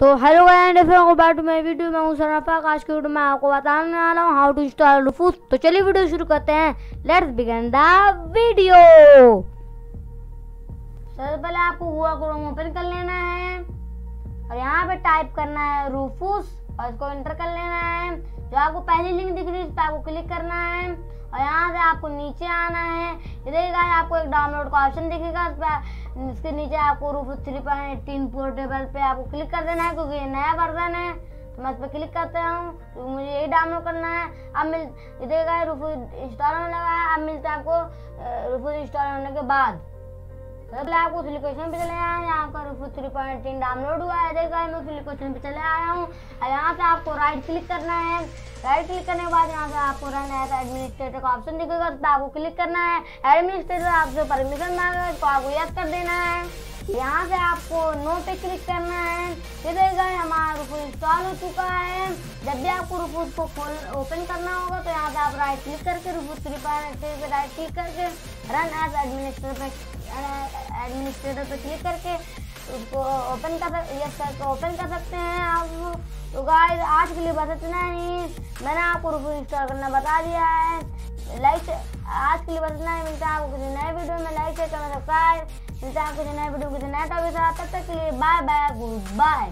तो hello guys को back to my video मैं हूँ सरफा आज की वीडियो में आपको बताने वाला हूँ हाउ टू इंस्टॉल रूफूस तो चलिए वीडियो शुरू करते हैं। लेट्स बिगिन द वीडियो सबसे पहले आपको गूगल क्रोम ओपन कर लेना है। और यहाँ पे टाइप करना है रूफूस और इसको एंटर कर लेना है। जो आपको पहली लिंक दिख रही है इस पर आपको क्लिक करना है। और यहाँ से आपको नीचे आना है। इधर आपको एक डाउनलोड का ऑप्शन दिखेगा। उस पर इसके नीचे आपको Rufus three point eighteen portable पे आपको क्लिक कर देना है, क्योंकि ये नया वर्जन है। तो मैं इस पर क्लिक करता हूँ तो मुझे यही डाउनलोड करना है। अब मिल इधर रूफ इंस्टॉल होने लगा है। अब मिलता है आपको रूफ इंस्टॉल होने के बाद। पहले आपको लोकेशन पे चले आए यहाँ पर थ्री पॉइंट तीन डाउनलोड हुआ है। देखा मैं उस लोकेशन पे चले आया हूँ। और यहाँ से आपको राइट क्लिक करना है। राइट क्लिक करने के बाद यहाँ से आपको रन एज एडमिनिस्ट्रेटर का ऑप्शन दिखेगा पर आपको क्लिक करना है। एडमिनिस्ट्रेटर आपसे परमिशन मांगेगा तो आपको यस कर देना है। यहाँ से आपको नो पे क्लिक करना है। ये देगा हमारा रूपो इंस्टॉल हो चुका है। जब भी आपको रूपो को खोल ओपन करना होगा तो यहाँ से आप राइट क्लिक करके रूपो थ्री पे राइट क्लिक करके रन एज एडमिनिस्ट्रेटर पे एडमिनिस्ट्रेटर पे क्लिक करके उसको ओपन कर यस करके ओपन कर सकते हैं आप। तो गाइस आज के लिए बस इतना ही। मैंने आपको रुको इंस्टॉल करना बता दिया है। लाइक आज के लिए बस इतना ही। मिलता है आपको किसी नए वीडियो में। लाइक शेयर सब्सक्राइब मिलता है आपको किसी नए वीडियो किसी नए टॉपिक तब तक के लिए बाय बाय गुड बाय